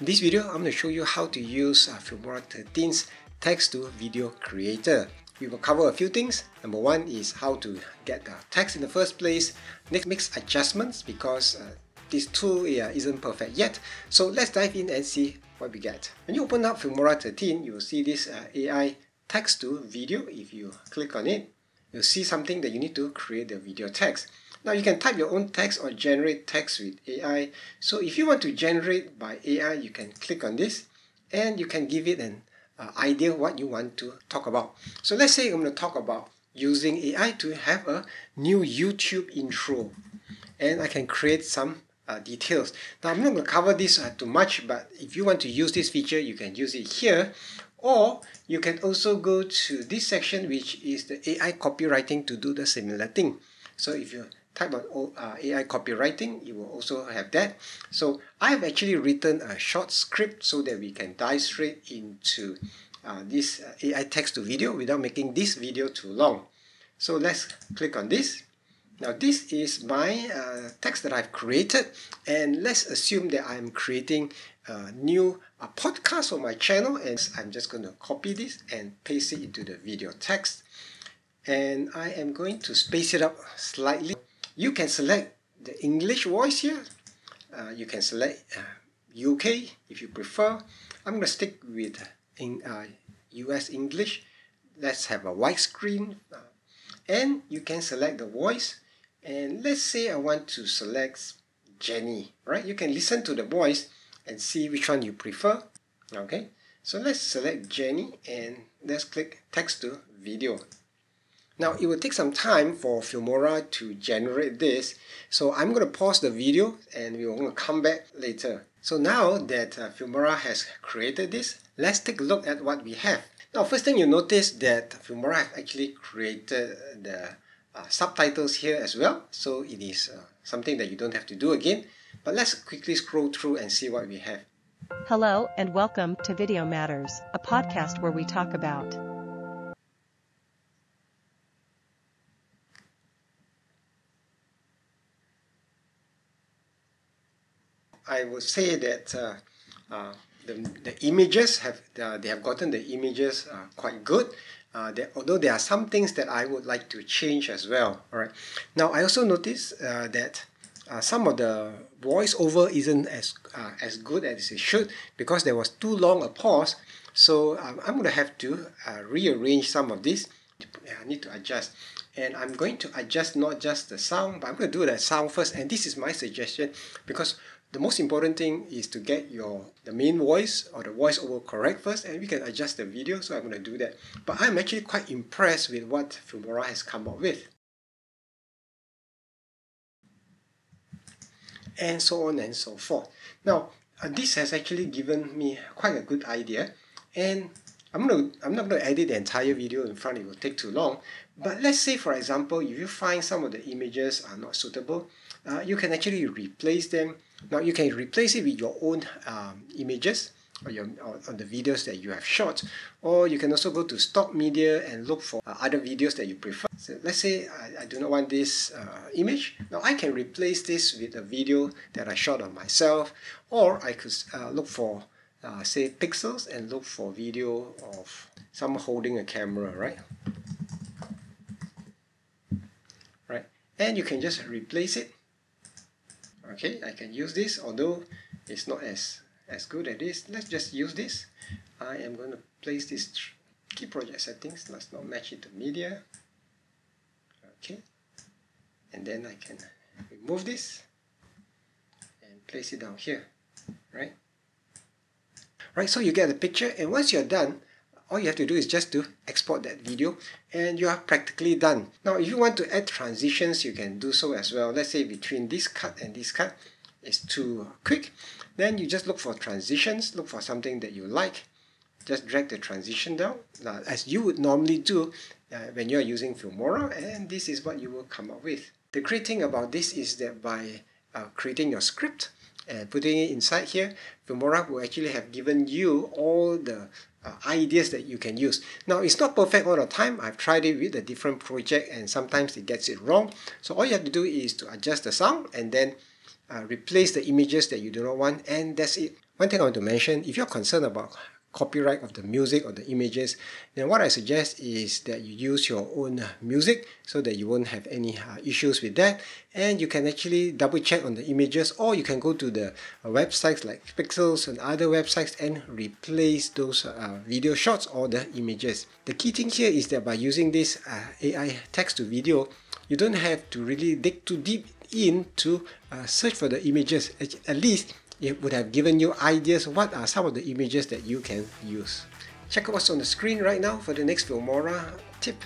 In this video, I'm going to show you how to use uh, Filmora 13's text to video creator. We will cover a few things. Number one is how to get the text in the first place. Next, make adjustments because uh, this tool yeah, isn't perfect yet. So let's dive in and see what we get. When you open up Filmora 13, you will see this uh, AI text to video. If you click on it, you'll see something that you need to create the video text. Now you can type your own text or generate text with AI. So if you want to generate by AI, you can click on this and you can give it an uh, idea what you want to talk about. So let's say I'm going to talk about using AI to have a new YouTube intro and I can create some uh, details. Now I'm not going to cover this uh, too much but if you want to use this feature you can use it here or you can also go to this section which is the AI copywriting to do the similar thing. So if you type on uh, AI copywriting, you will also have that. So I've actually written a short script so that we can dive straight into uh, this uh, AI text to video without making this video too long. So let's click on this. Now this is my uh, text that I've created and let's assume that I'm creating a new a podcast on my channel and I'm just going to copy this and paste it into the video text and I am going to space it up slightly you can select the English voice here. Uh, you can select uh, UK if you prefer. I'm going to stick with in uh, US English. Let's have a white screen. Uh, and you can select the voice. And let's say I want to select Jenny, right? You can listen to the voice and see which one you prefer. Okay, so let's select Jenny and let's click text to video. Now it will take some time for Filmora to generate this, so I'm going to pause the video and we're going to come back later. So now that uh, Filmora has created this, let's take a look at what we have. Now first thing you notice that Filmora has actually created the uh, subtitles here as well, so it is uh, something that you don't have to do again. But let's quickly scroll through and see what we have. Hello and welcome to Video Matters, a podcast where we talk about I would say that uh, uh, the, the images have uh, they have gotten the images uh, quite good. Uh, that although there are some things that I would like to change as well. All right. Now I also noticed uh, that some of the voiceover isn't as as good as it should because there was too long a pause. So um, I'm going to have to rearrange some of this. I need to adjust and I'm going to adjust not just the sound but I'm going to do the sound first and this is my suggestion because the most important thing is to get your the main voice or the voiceover correct first and we can adjust the video so I'm going to do that. But I'm actually quite impressed with what Filmora has come up with. And so on and so forth. Now uh, this has actually given me quite a good idea and I'm, gonna, I'm not to edit the entire video in front, it will take too long. But let's say, for example, if you find some of the images are not suitable, uh, you can actually replace them. Now you can replace it with your own um, images or your or, on the videos that you have shot, or you can also go to stock media and look for uh, other videos that you prefer. So let's say I, I do not want this uh, image. Now I can replace this with a video that I shot of myself, or I could uh, look for uh, say Pexels and look for video of someone holding a camera, right? Right, and you can just replace it. Okay I can use this although it's not as as good as this. Let's just use this. I am going to place this key project settings. Let's not match it to media. Okay. And then I can remove this and place it down here right right so you get the picture and once you're done all you have to do is just to export that video and you are practically done. Now if you want to add transitions you can do so as well. Let's say between this cut and this cut is too quick then you just look for transitions, look for something that you like just drag the transition down now, as you would normally do uh, when you're using Filmora and this is what you will come up with. The great thing about this is that by uh, creating your script and putting it inside here, Filmora will actually have given you all the uh, ideas that you can use. Now it's not perfect all the time. I've tried it with a different project and sometimes it gets it wrong. So all you have to do is to adjust the sound and then uh, replace the images that you do not want and that's it. One thing I want to mention, if you're concerned about copyright of the music or the images, then what I suggest is that you use your own music so that you won't have any uh, issues with that. And you can actually double check on the images or you can go to the uh, websites like Pexels and other websites and replace those uh, video shots or the images. The key thing here is that by using this uh, AI text to video, you don't have to really dig too deep in to uh, search for the images. At least it would have given you ideas what are some of the images that you can use. Check out what's on the screen right now for the next Filmora tip.